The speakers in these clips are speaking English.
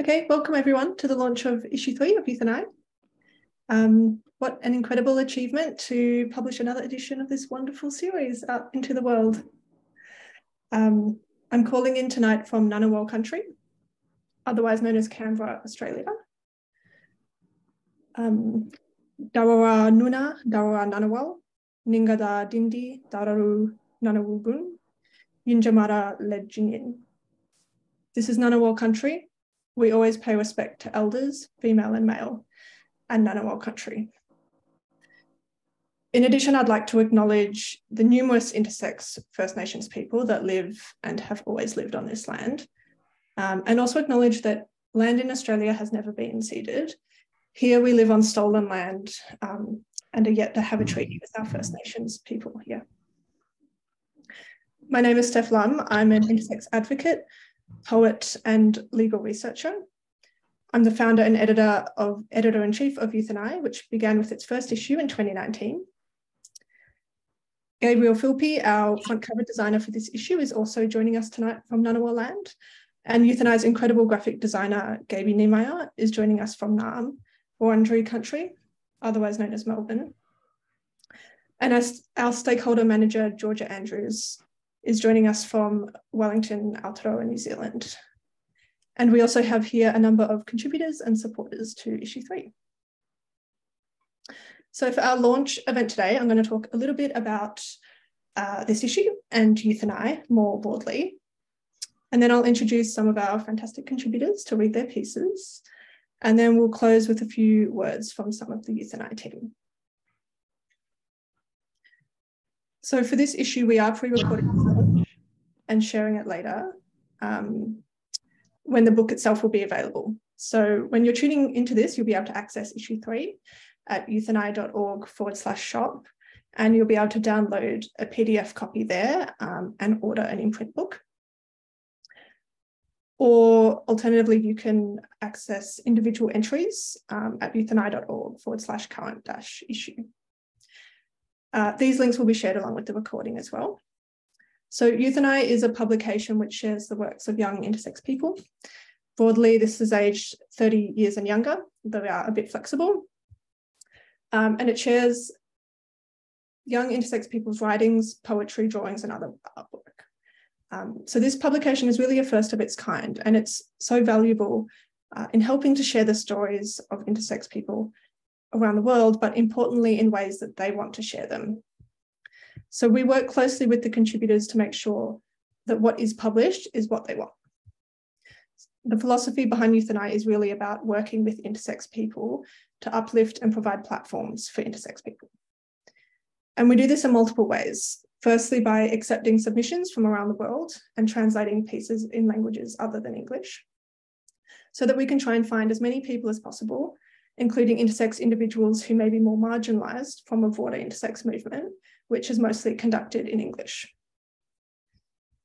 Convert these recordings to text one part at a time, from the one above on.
Okay, welcome everyone to the launch of issue three of Youth and I. Um, what an incredible achievement to publish another edition of this wonderful series out into the world. Um, I'm calling in tonight from Ngunnawal country, otherwise known as Canberra, Australia. Um, Nuna, Darawar Ngunnawal, Ningada Dindi, Dararu Ngunnawulgun, Yinjamara Lejingin. This is Ngunnawal country, we always pay respect to elders, female and male, and Ngunnawal country. In addition, I'd like to acknowledge the numerous intersex First Nations people that live and have always lived on this land, um, and also acknowledge that land in Australia has never been ceded. Here we live on stolen land um, and are yet to have a treaty with our First Nations people here. My name is Steph Lum. I'm an intersex advocate poet, and legal researcher. I'm the founder and editor of editor-in-chief of Youth and I, which began with its first issue in 2019. Gabriel Philpy, our front cover designer for this issue, is also joining us tonight from Ngunnawal land. And Youth and I's incredible graphic designer, Gaby Niemeyer, is joining us from Naarm, Wurundjeri country, otherwise known as Melbourne. And as our stakeholder manager, Georgia Andrews, is joining us from Wellington, Aotearoa, New Zealand. And we also have here a number of contributors and supporters to issue three. So for our launch event today, I'm going to talk a little bit about uh, this issue and Youth and I more broadly. And then I'll introduce some of our fantastic contributors to read their pieces. And then we'll close with a few words from some of the Youth and I team. So for this issue, we are pre-recording and sharing it later um, when the book itself will be available. So when you're tuning into this, you'll be able to access issue three at youthandi.org forward slash shop, and you'll be able to download a PDF copy there um, and order an imprint book. Or alternatively, you can access individual entries um, at youthandi.org forward slash current dash issue. Uh, these links will be shared along with the recording as well. So Youth and I is a publication which shares the works of young intersex people. Broadly, this is aged 30 years and younger, though we are a bit flexible. Um, and it shares young intersex people's writings, poetry, drawings, and other artwork. Um, so this publication is really a first of its kind, and it's so valuable uh, in helping to share the stories of intersex people around the world, but importantly in ways that they want to share them. So we work closely with the contributors to make sure that what is published is what they want. The philosophy behind Youth and I is really about working with intersex people to uplift and provide platforms for intersex people. And we do this in multiple ways. Firstly, by accepting submissions from around the world and translating pieces in languages other than English, so that we can try and find as many people as possible including intersex individuals who may be more marginalised from a broader intersex movement, which is mostly conducted in English.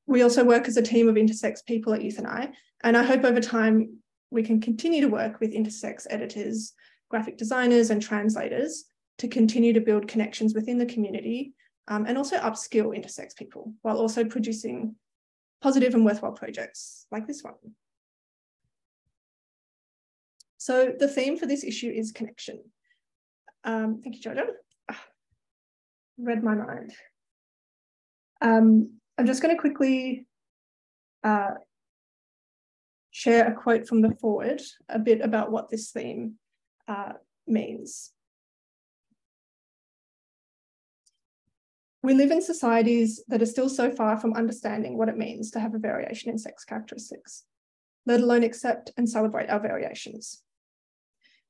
We also work as a team of intersex people at Youth and I, and I hope over time we can continue to work with intersex editors, graphic designers, and translators to continue to build connections within the community um, and also upskill intersex people while also producing positive and worthwhile projects like this one. So the theme for this issue is connection. Um, thank you, Jordan. Ah, read my mind. Um, I'm just going to quickly uh, share a quote from the foreword, a bit about what this theme uh, means. We live in societies that are still so far from understanding what it means to have a variation in sex characteristics, let alone accept and celebrate our variations.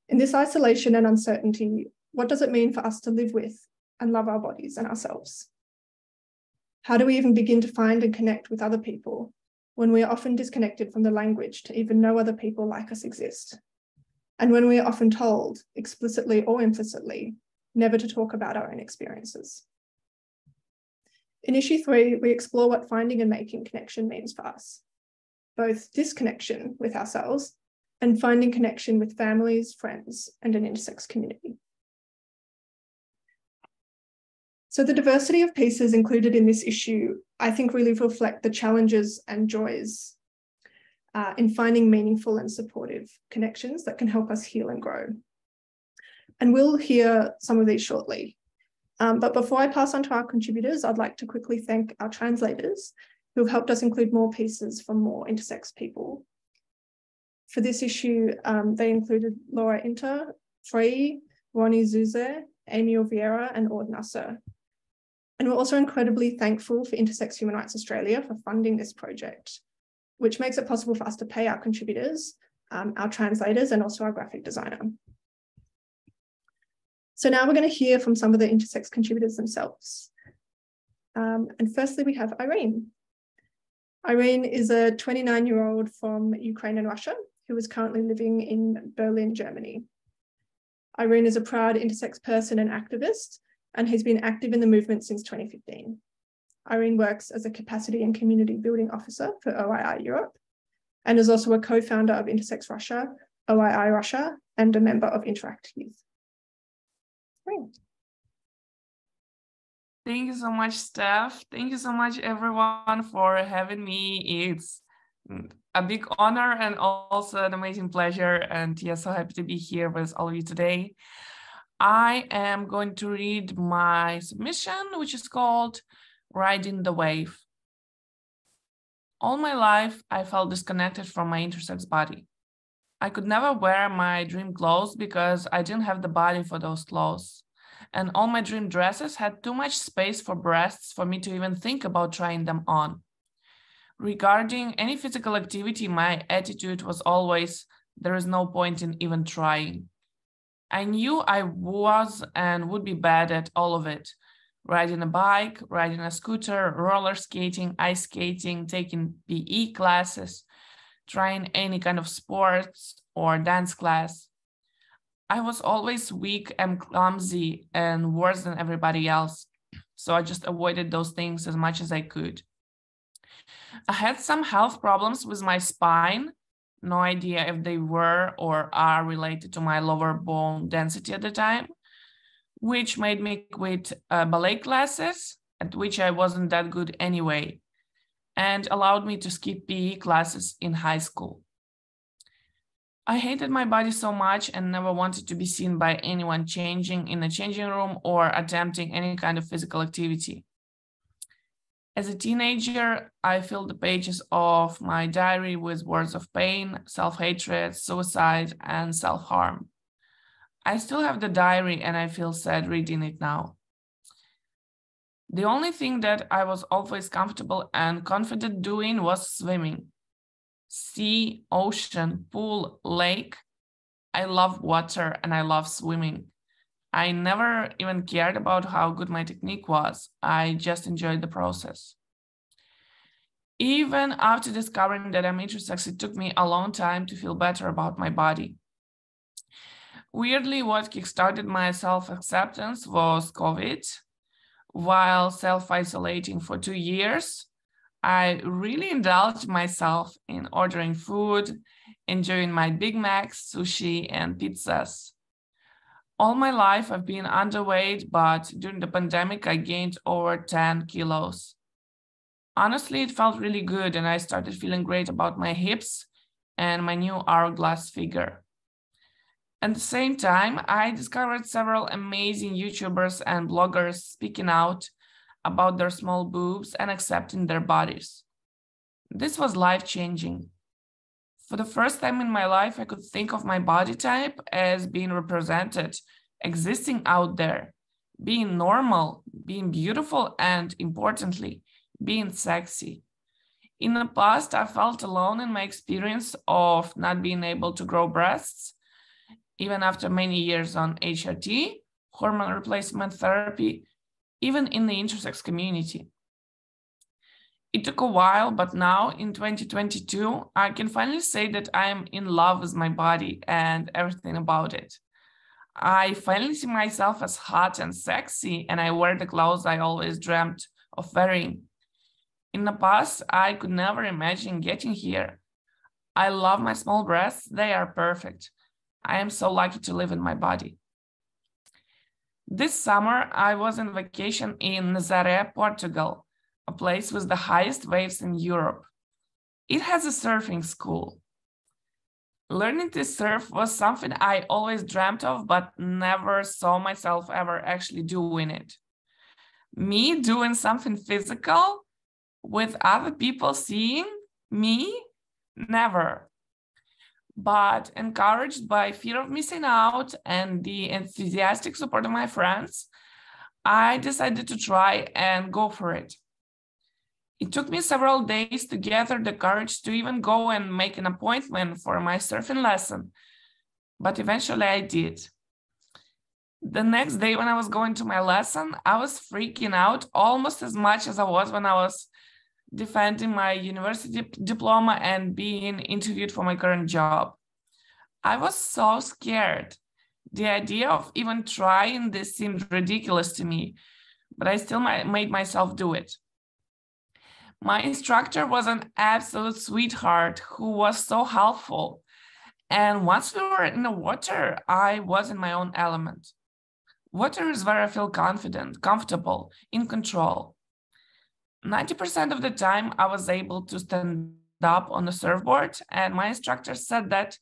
In this isolation and uncertainty, what does it mean for us to live with and love our bodies and ourselves? How do we even begin to find and connect with other people when we are often disconnected from the language to even know other people like us exist? And when we are often told, explicitly or implicitly, never to talk about our own experiences. In issue three, we explore what finding and making connection means for us, both disconnection with ourselves and finding connection with families, friends, and an intersex community. So the diversity of pieces included in this issue, I think really reflect the challenges and joys uh, in finding meaningful and supportive connections that can help us heal and grow. And we'll hear some of these shortly. Um, but before I pass on to our contributors, I'd like to quickly thank our translators who've helped us include more pieces from more intersex people. For this issue, um, they included Laura Inter, Free, Ronnie Zuze, Amy Vieira, and Ord Nasser. And we're also incredibly thankful for Intersex Human Rights Australia for funding this project, which makes it possible for us to pay our contributors, um, our translators, and also our graphic designer. So now we're going to hear from some of the intersex contributors themselves. Um, and firstly, we have Irene. Irene is a 29 year old from Ukraine and Russia who is currently living in Berlin, Germany. Irene is a proud intersex person and activist and has been active in the movement since 2015. Irene works as a capacity and community building officer for OII Europe and is also a co-founder of Intersex Russia, OII Russia, and a member of Interact Youth. Thank you so much, Steph. Thank you so much, everyone, for having me. It's Mm. a big honor and also an amazing pleasure. And yeah, so happy to be here with all of you today. I am going to read my submission, which is called Riding the Wave. All my life, I felt disconnected from my intersex body. I could never wear my dream clothes because I didn't have the body for those clothes. And all my dream dresses had too much space for breasts for me to even think about trying them on. Regarding any physical activity, my attitude was always there is no point in even trying. I knew I was and would be bad at all of it riding a bike, riding a scooter, roller skating, ice skating, taking PE classes, trying any kind of sports or dance class. I was always weak and clumsy and worse than everybody else. So I just avoided those things as much as I could. I had some health problems with my spine. No idea if they were or are related to my lower bone density at the time, which made me quit uh, ballet classes, at which I wasn't that good anyway and allowed me to skip PE classes in high school. I hated my body so much and never wanted to be seen by anyone changing in a changing room or attempting any kind of physical activity. As a teenager, I filled the pages of my diary with words of pain, self hatred, suicide, and self harm. I still have the diary and I feel sad reading it now. The only thing that I was always comfortable and confident doing was swimming. Sea, ocean, pool, lake. I love water and I love swimming. I never even cared about how good my technique was. I just enjoyed the process. Even after discovering that I'm intersex, it took me a long time to feel better about my body. Weirdly, what kickstarted my self acceptance was COVID while self isolating for two years, I really indulged myself in ordering food, enjoying my Big Macs, sushi, and pizzas. All my life, I've been underweight, but during the pandemic, I gained over 10 kilos. Honestly, it felt really good, and I started feeling great about my hips and my new hourglass figure. At the same time, I discovered several amazing YouTubers and bloggers speaking out about their small boobs and accepting their bodies. This was life changing. For the first time in my life, I could think of my body type as being represented, existing out there, being normal, being beautiful, and importantly, being sexy. In the past, I felt alone in my experience of not being able to grow breasts even after many years on HRT, hormone replacement therapy, even in the intersex community. It took a while, but now in 2022, I can finally say that I am in love with my body and everything about it. I finally see myself as hot and sexy, and I wear the clothes I always dreamt of wearing. In the past, I could never imagine getting here. I love my small breasts, they are perfect. I am so lucky to live in my body. This summer, I was on vacation in Nazaré, Portugal, a place with the highest waves in Europe. It has a surfing school. Learning to surf was something I always dreamt of, but never saw myself ever actually doing it. Me doing something physical with other people seeing me, never. But encouraged by fear of missing out and the enthusiastic support of my friends, I decided to try and go for it. It took me several days to gather the courage to even go and make an appointment for my surfing lesson, but eventually I did. The next day, when I was going to my lesson, I was freaking out almost as much as I was when I was defending my university diploma and being interviewed for my current job. I was so scared. The idea of even trying this seemed ridiculous to me, but I still made myself do it. My instructor was an absolute sweetheart who was so helpful. And once we were in the water, I was in my own element. Water is where I feel confident, comfortable, in control. 90% of the time, I was able to stand up on the surfboard, and my instructor said that,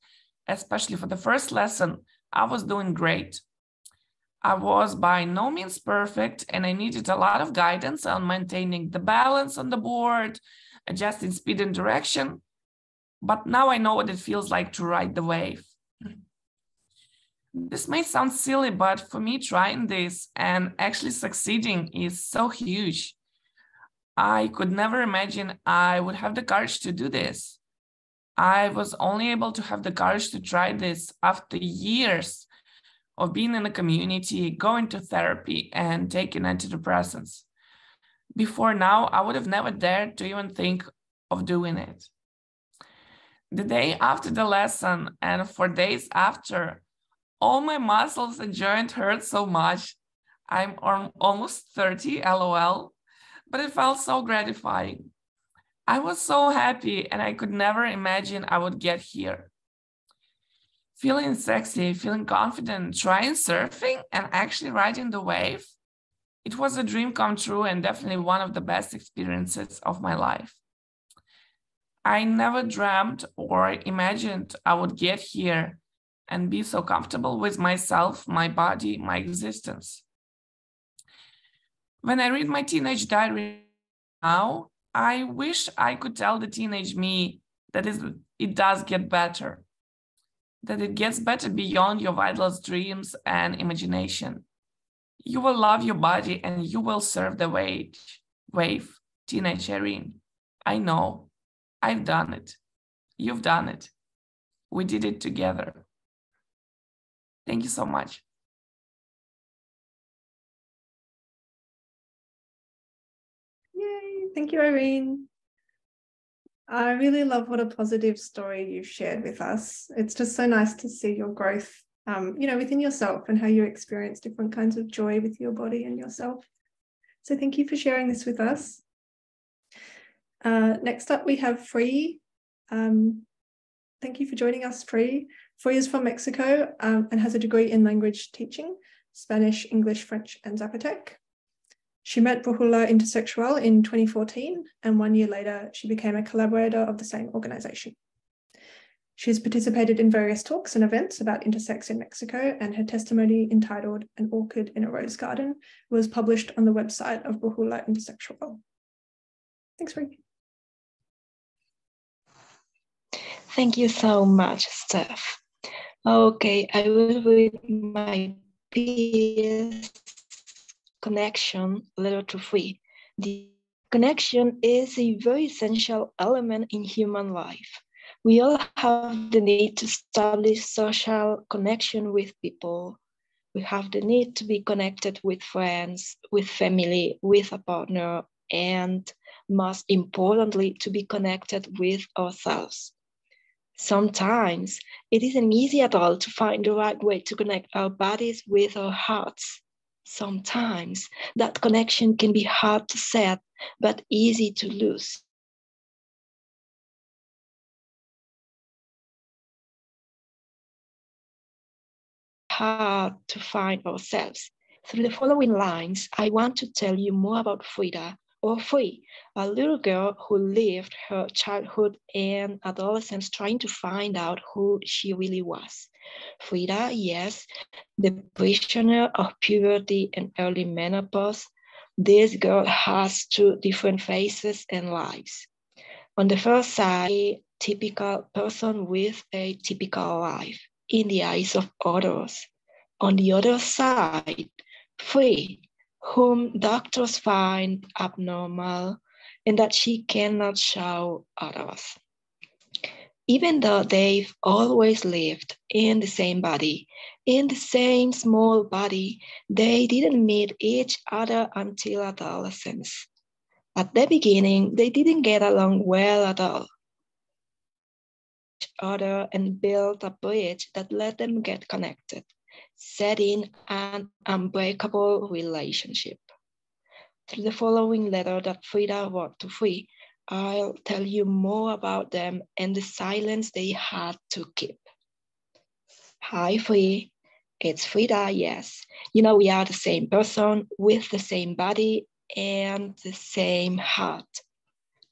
especially for the first lesson, I was doing great. I was by no means perfect, and I needed a lot of guidance on maintaining the balance on the board, adjusting speed and direction. But now I know what it feels like to ride the wave. This may sound silly, but for me, trying this and actually succeeding is so huge. I could never imagine I would have the courage to do this. I was only able to have the courage to try this after years of being in a community, going to therapy, and taking antidepressants. Before now, I would have never dared to even think of doing it. The day after the lesson and for days after, all my muscles and joints hurt so much. I'm almost 30, lol, but it felt so gratifying. I was so happy and I could never imagine I would get here feeling sexy, feeling confident, trying surfing and actually riding the wave, it was a dream come true and definitely one of the best experiences of my life. I never dreamt or imagined I would get here and be so comfortable with myself, my body, my existence. When I read my teenage diary now, I wish I could tell the teenage me that it does get better that it gets better beyond your wildest dreams and imagination. You will love your body and you will serve the wage, wave, teenage Irene. I know. I've done it. You've done it. We did it together. Thank you so much. Yay. Thank you, Irene. I really love what a positive story you've shared with us. It's just so nice to see your growth, um, you know, within yourself and how you experience different kinds of joy with your body and yourself. So thank you for sharing this with us. Uh, next up, we have Free. Um, thank you for joining us, Free. Free is from Mexico um, and has a degree in language teaching, Spanish, English, French, and Zapotec. She met Brujula Intersexual in 2014, and one year later, she became a collaborator of the same organization. She has participated in various talks and events about intersex in Mexico, and her testimony entitled An Orchid in a Rose Garden was published on the website of Brujula Intersexual. Thanks, Rick. Thank you so much, Steph. Okay, I will read my piece connection, letter to free. The connection is a very essential element in human life. We all have the need to establish social connection with people. We have the need to be connected with friends, with family, with a partner, and most importantly, to be connected with ourselves. Sometimes it isn't easy at all to find the right way to connect our bodies with our hearts sometimes that connection can be hard to set, but easy to lose. Hard to find ourselves. Through the following lines, I want to tell you more about Frida, or Free, a little girl who lived her childhood and adolescence trying to find out who she really was. Frida, yes, the prisoner of puberty and early menopause, this girl has two different faces and lives. On the first side, a typical person with a typical life in the eyes of others. On the other side, free, whom doctors find abnormal and that she cannot show others. Even though they've always lived in the same body, in the same small body, they didn't meet each other until adolescence. At the beginning, they didn't get along well at all. Each other and built a bridge that let them get connected setting an unbreakable relationship. Through the following letter that Frida wrote to Free, I'll tell you more about them and the silence they had to keep. Hi, Free. It's Frida, yes. You know, we are the same person with the same body and the same heart,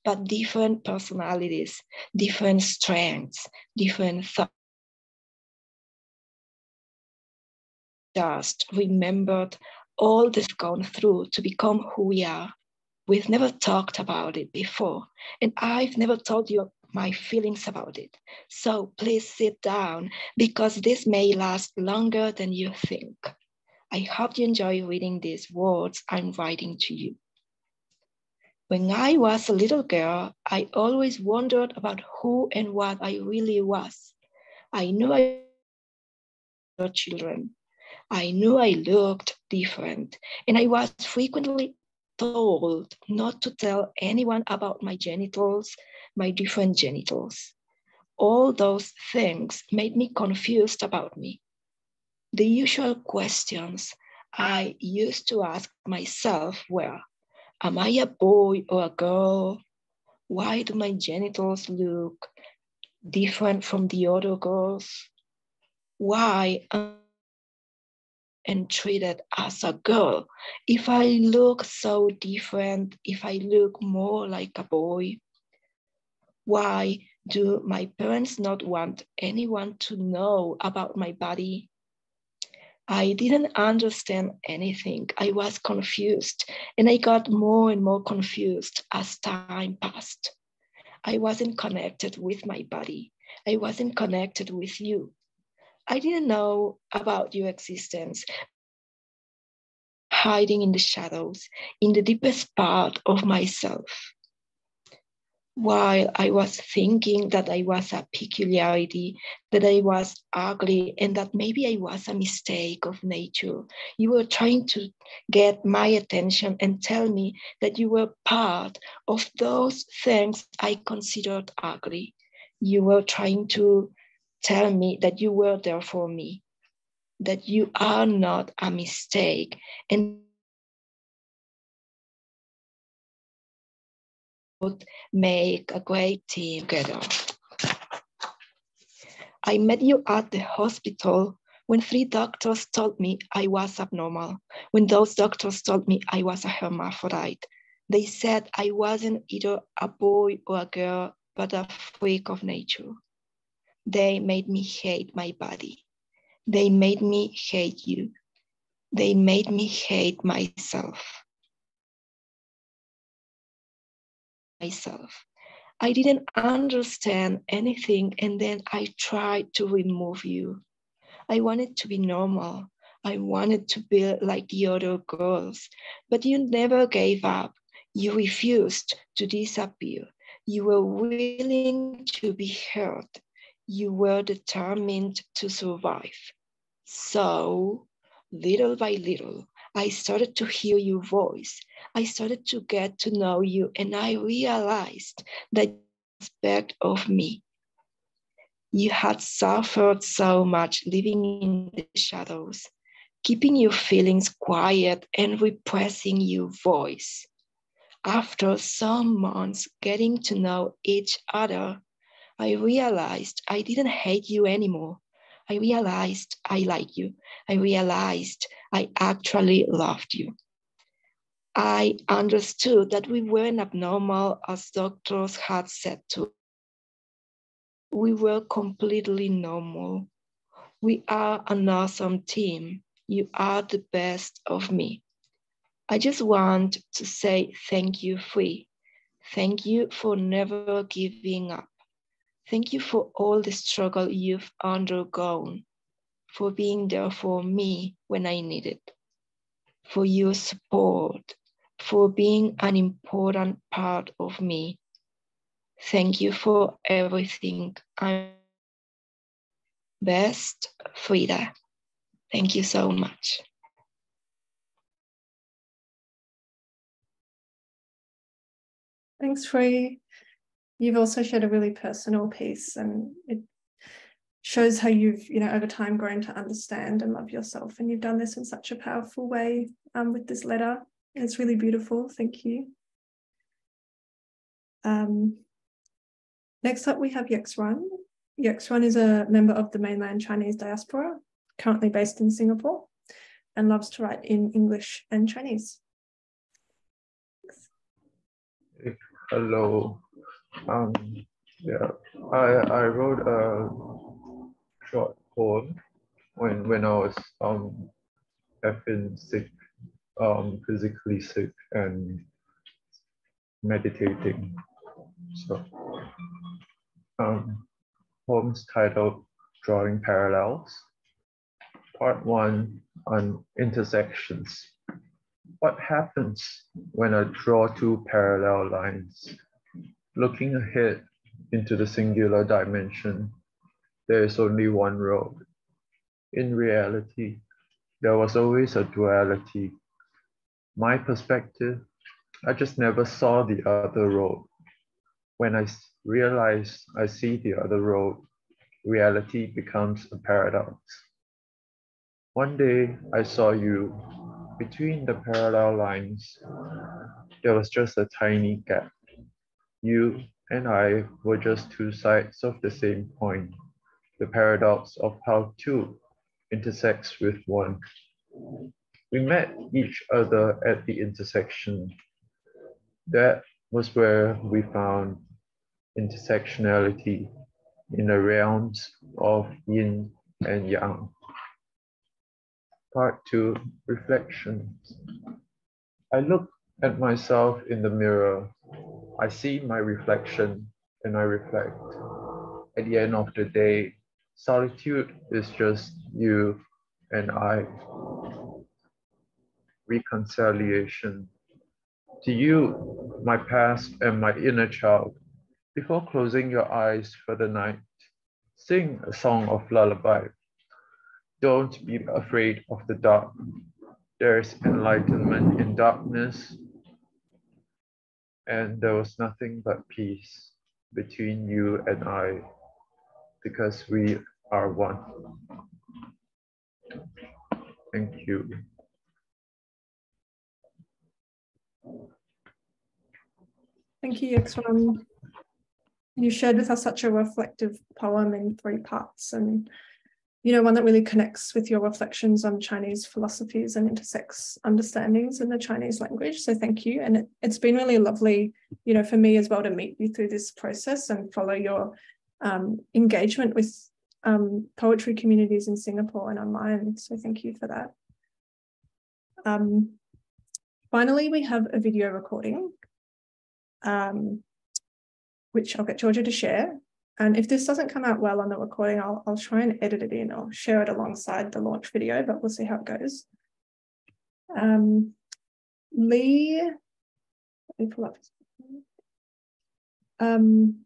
but different personalities, different strengths, different just remembered all this gone through to become who we are. We've never talked about it before, and I've never told you my feelings about it. So please sit down because this may last longer than you think. I hope you enjoy reading these words I'm writing to you. When I was a little girl, I always wondered about who and what I really was. I knew I children, I knew I looked different, and I was frequently told not to tell anyone about my genitals, my different genitals. All those things made me confused about me. The usual questions I used to ask myself were Am I a boy or a girl? Why do my genitals look different from the other girls? Why and treated as a girl. If I look so different, if I look more like a boy, why do my parents not want anyone to know about my body? I didn't understand anything. I was confused and I got more and more confused as time passed. I wasn't connected with my body. I wasn't connected with you. I didn't know about your existence, hiding in the shadows, in the deepest part of myself. While I was thinking that I was a peculiarity, that I was ugly, and that maybe I was a mistake of nature, you were trying to get my attention and tell me that you were part of those things I considered ugly. You were trying to tell me that you were there for me, that you are not a mistake, and would make a great team together. I met you at the hospital when three doctors told me I was abnormal, when those doctors told me I was a hermaphrodite. They said I wasn't either a boy or a girl, but a freak of nature. They made me hate my body. They made me hate you. They made me hate myself. Myself. I didn't understand anything, and then I tried to remove you. I wanted to be normal. I wanted to be like the other girls, but you never gave up. You refused to disappear. You were willing to be hurt you were determined to survive. So, little by little, I started to hear your voice. I started to get to know you, and I realized that aspect of me. You had suffered so much living in the shadows, keeping your feelings quiet and repressing your voice. After some months getting to know each other, I realized I didn't hate you anymore. I realized I like you. I realized I actually loved you. I understood that we weren't abnormal as doctors had said to. We were completely normal. We are an awesome team. You are the best of me. I just want to say thank you, Free. Thank you for never giving up. Thank you for all the struggle you've undergone, for being there for me when I needed, it for your support, for being an important part of me. Thank you for everything. I'm best, Frida. Thank you so much. Thanks, Free. You've also shared a really personal piece and it shows how you've, you know, over time grown to understand and love yourself. And you've done this in such a powerful way um, with this letter. It's really beautiful. Thank you. Um, next up, we have Yexuan. Yexuan is a member of the mainland Chinese diaspora, currently based in Singapore, and loves to write in English and Chinese. Hello. Um, yeah, I, I wrote a short poem when, when I was um, have been sick um, physically sick and meditating. So, um, poems titled Drawing Parallels. Part one on intersections. What happens when I draw two parallel lines? Looking ahead into the singular dimension, there is only one road. In reality, there was always a duality my perspective, I just never saw the other road. When I realize I see the other road, reality becomes a paradox. One day I saw you. Between the parallel lines, there was just a tiny gap. You and I were just two sides of the same coin, the paradox of how two intersects with one. We met each other at the intersection. That was where we found intersectionality in the realms of yin and yang. Part two, reflections. I look at myself in the mirror. I see my reflection and I reflect. At the end of the day, solitude is just you and I reconciliation. To you, my past and my inner child, before closing your eyes for the night, sing a song of lullaby. Don't be afraid of the dark. There is enlightenment in darkness, and there was nothing but peace between you and I because we are one. Thank you. Thank you, Yexuan. You shared with us such a reflective poem in three parts and you know, one that really connects with your reflections on Chinese philosophies and intersects understandings in the Chinese language. So thank you. And it, has been really lovely, you know, for me as well to meet you through this process and follow your um, engagement with um, poetry communities in Singapore and online. So thank you for that. Um, finally, we have a video recording um, which I'll get Georgia to share. And if this doesn't come out well on the recording, I'll, I'll try and edit it in or share it alongside the launch video, but we'll see how it goes. Um, Lee, let me pull up. Um,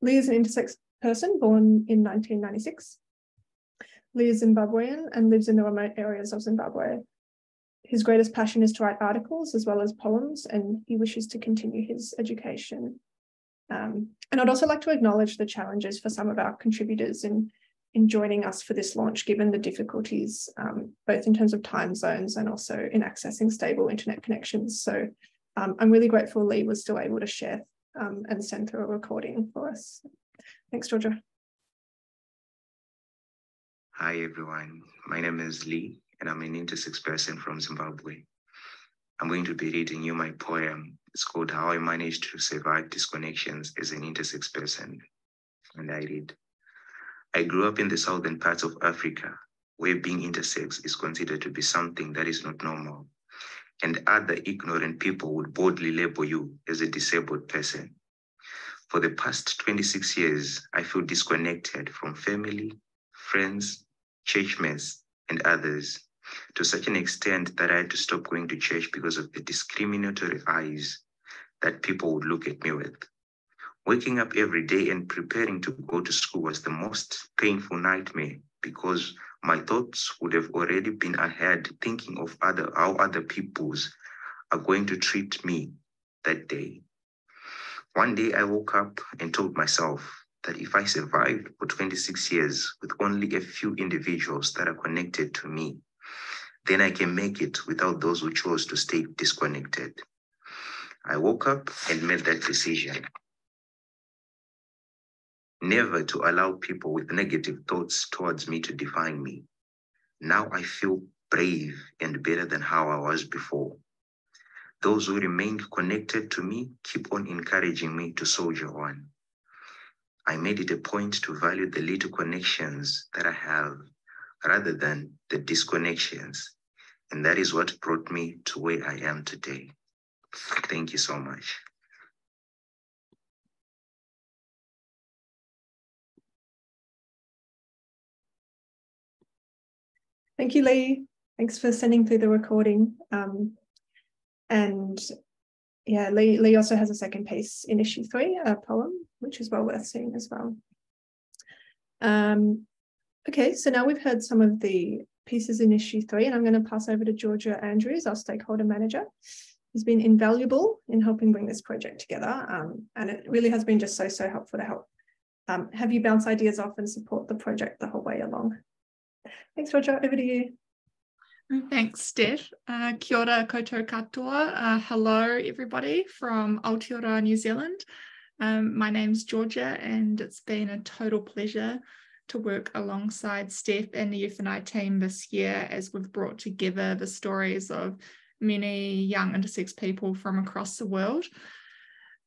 Lee is an intersex person born in 1996. Lee is Zimbabwean and lives in the remote areas of Zimbabwe. His greatest passion is to write articles as well as poems, and he wishes to continue his education. Um, and I'd also like to acknowledge the challenges for some of our contributors in, in joining us for this launch, given the difficulties, um, both in terms of time zones and also in accessing stable internet connections. So um, I'm really grateful Lee was still able to share um, and send through a recording for us. Thanks, Georgia. Hi, everyone. My name is Lee and I'm an intersex person from Zimbabwe. I'm going to be reading you my poem. It's called How I Managed to Survive Disconnections as an Intersex Person. And I read I grew up in the southern parts of Africa, where being intersex is considered to be something that is not normal, and other ignorant people would boldly label you as a disabled person. For the past 26 years, I feel disconnected from family, friends, churchmates, and others to such an extent that I had to stop going to church because of the discriminatory eyes that people would look at me with. Waking up every day and preparing to go to school was the most painful nightmare because my thoughts would have already been ahead thinking of other how other people's are going to treat me that day. One day I woke up and told myself that if I survived for 26 years with only a few individuals that are connected to me, then I can make it without those who chose to stay disconnected. I woke up and made that decision. Never to allow people with negative thoughts towards me to define me. Now I feel brave and better than how I was before. Those who remain connected to me keep on encouraging me to soldier on. I made it a point to value the little connections that I have rather than the disconnections. And that is what brought me to where I am today. Thank you so much. Thank you, Lee. Thanks for sending through the recording. Um, and yeah, Lee, Lee also has a second piece in issue three, a poem, which is well worth seeing as well. Um, okay, so now we've heard some of the pieces in issue three, and I'm going to pass over to Georgia Andrews, our stakeholder manager. He's been invaluable in helping bring this project together, um, and it really has been just so, so helpful to help um, have you bounce ideas off and support the project the whole way along. Thanks, Georgia. Over to you. Thanks, Steph. Uh, kia ora koutou katoa. Uh, hello, everybody from Aotearoa, New Zealand. Um, my name's Georgia, and it's been a total pleasure to work alongside Steph and the Youth and I team this year as we've brought together the stories of many young intersex people from across the world.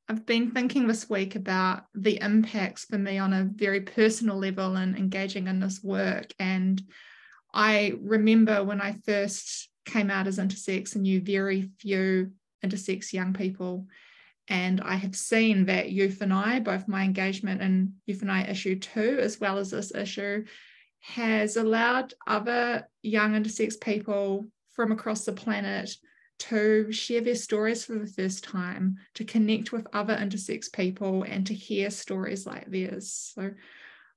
I've been thinking this week about the impacts for me on a very personal level and engaging in this work. And I remember when I first came out as intersex and knew very few intersex young people and I have seen that Youth and I, both my engagement in Youth and I issue two, as well as this issue, has allowed other young intersex people from across the planet to share their stories for the first time, to connect with other intersex people, and to hear stories like theirs. So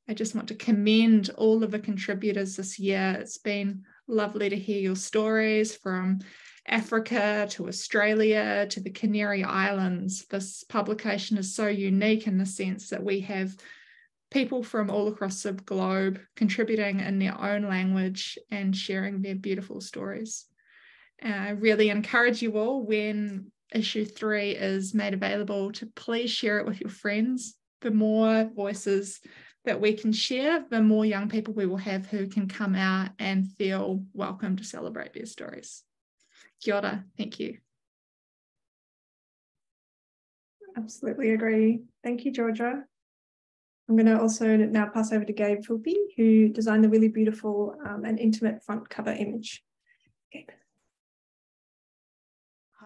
I just want to commend all of the contributors this year. It's been lovely to hear your stories from Africa to Australia to the Canary Islands. This publication is so unique in the sense that we have people from all across the globe contributing in their own language and sharing their beautiful stories. I really encourage you all when issue three is made available to please share it with your friends. The more voices that we can share, the more young people we will have who can come out and feel welcome to celebrate their stories. Kia ora. Thank you. Absolutely agree. Thank you, Georgia. I'm going to also now pass over to Gabe Philby, who designed the really beautiful um, and intimate front cover image. Gabe.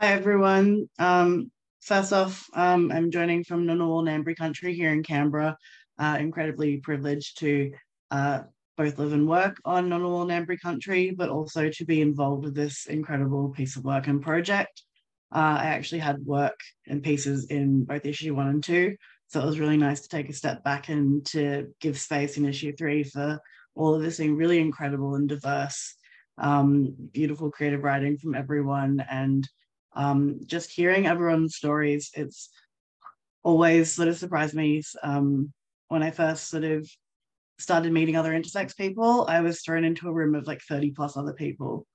Hi, everyone. Um, first off, um, I'm joining from Ngunnawal Ngambri country here in Canberra. Uh, incredibly privileged to uh, both live and work on Ngunnawal Ngambri country, but also to be involved with this incredible piece of work and project. Uh, I actually had work and pieces in both issue one and two, so it was really nice to take a step back and to give space in issue three for all of this being really incredible and diverse, um, beautiful creative writing from everyone, and um, just hearing everyone's stories. It's always sort of surprised me um, when I first sort of started meeting other intersex people, I was thrown into a room of like 30 plus other people.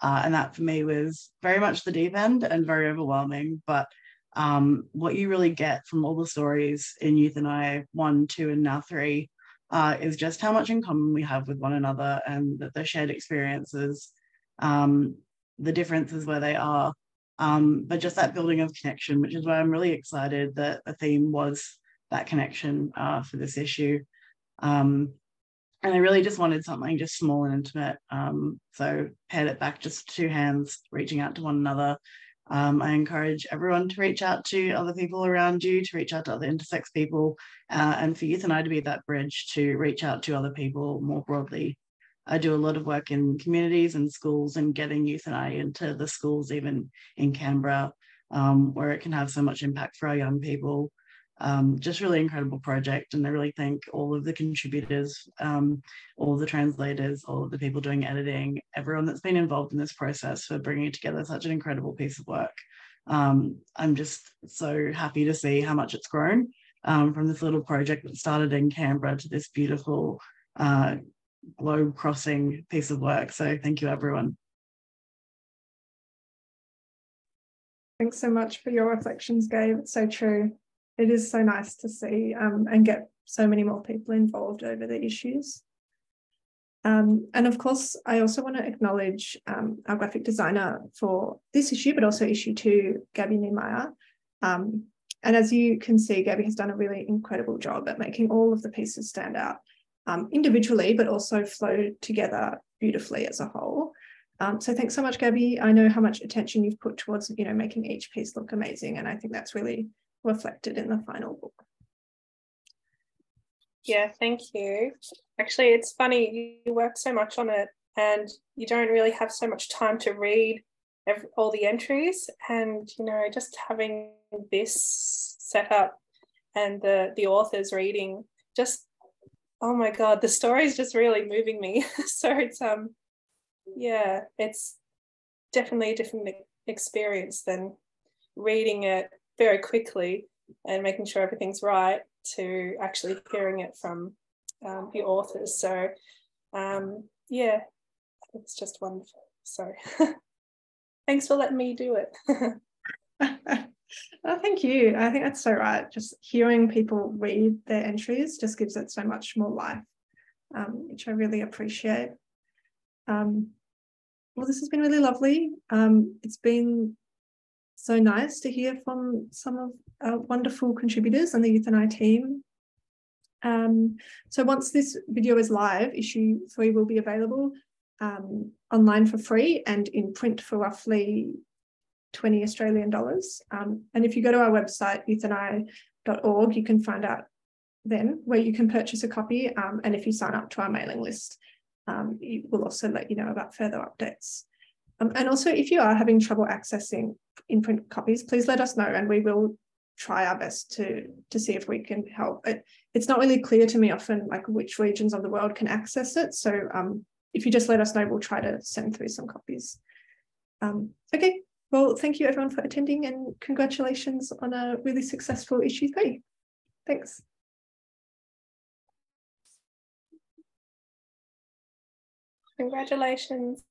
Uh, and that for me was very much the deep end and very overwhelming. But um, what you really get from all the stories in Youth and I, one, two, and now three, uh, is just how much in common we have with one another and that the shared experiences, um, the differences where they are, Um, but just that building of connection, which is why I'm really excited that the theme was that connection uh, for this issue. Um, and I really just wanted something just small and intimate. Um, so pared it back just two hands reaching out to one another. Um, I encourage everyone to reach out to other people around you, to reach out to other intersex people, uh, and for Youth and I to be that bridge to reach out to other people more broadly. I do a lot of work in communities and schools and getting Youth and I into the schools, even in Canberra, um, where it can have so much impact for our young people um, just really incredible project. And I really thank all of the contributors, um, all the translators, all of the people doing editing, everyone that's been involved in this process for bringing together such an incredible piece of work. Um, I'm just so happy to see how much it's grown um, from this little project that started in Canberra to this beautiful uh, globe crossing piece of work. So thank you, everyone. Thanks so much for your reflections, Gabe. It's so true it is so nice to see um, and get so many more people involved over the issues. Um, and of course, I also want to acknowledge um, our graphic designer for this issue, but also issue two, Gabby Niemeyer. Um, and as you can see, Gabby has done a really incredible job at making all of the pieces stand out um, individually, but also flow together beautifully as a whole. Um, so thanks so much, Gabby. I know how much attention you've put towards, you know, making each piece look amazing. And I think that's really reflected in the final book. Yeah, thank you. Actually, it's funny, you work so much on it and you don't really have so much time to read every, all the entries. And, you know, just having this set up and the, the authors reading just, oh my God, the story is just really moving me. so it's, um, yeah, it's definitely a different experience than reading it very quickly and making sure everything's right to actually hearing it from um, the authors. So, um, yeah, it's just wonderful. So, thanks for letting me do it. oh, thank you. I think that's so right. Just hearing people read their entries just gives it so much more life, um, which I really appreciate. Um, well, this has been really lovely. Um, it's been so nice to hear from some of our wonderful contributors and the Youth and I team. Um, so once this video is live, issue three will be available um, online for free and in print for roughly 20 Australian dollars. Um, and if you go to our website, youthandi.org, you can find out then where you can purchase a copy. Um, and if you sign up to our mailing list, um, it will also let you know about further updates. Um, and also, if you are having trouble accessing in print copies, please let us know and we will try our best to, to see if we can help. It, it's not really clear to me often like which regions of the world can access it. So um, if you just let us know, we'll try to send through some copies. Um, okay, well, thank you everyone for attending and congratulations on a really successful issue three. Thanks. Congratulations.